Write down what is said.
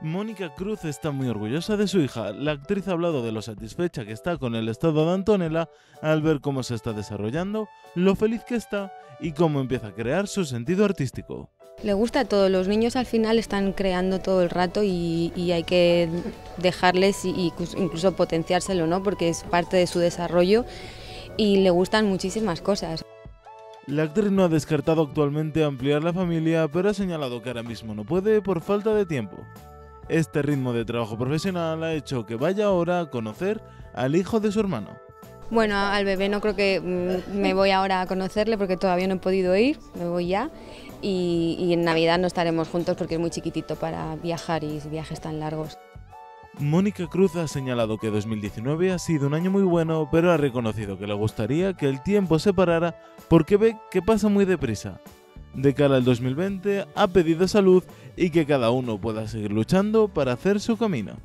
Mónica Cruz está muy orgullosa de su hija. La actriz ha hablado de lo satisfecha que está con el estado de Antonella al ver cómo se está desarrollando, lo feliz que está y cómo empieza a crear su sentido artístico. Le gusta todo, los niños al final están creando todo el rato y, hay que dejarles y, incluso potenciárselo, ¿no? porque es parte de su desarrollo y le gustan muchísimas cosas. La actriz no ha descartado actualmente ampliar la familia, pero ha señalado que ahora mismo no puede por falta de tiempo. Este ritmo de trabajo profesional ha hecho que vaya ahora a conocer al hijo de su hermano. Bueno, al bebé no creo que mm, me voy ahora a conocerle porque todavía no he podido ir, me voy ya. Y, en Navidad no estaremos juntos porque es muy chiquitito para viajar y viajes tan largos. Mónica Cruz ha señalado que 2019 ha sido un año muy bueno, pero ha reconocido que le gustaría que el tiempo se parara porque ve que pasa muy deprisa de cara al 2020 ha pedido salud y que cada uno pueda seguir luchando para hacer su camino.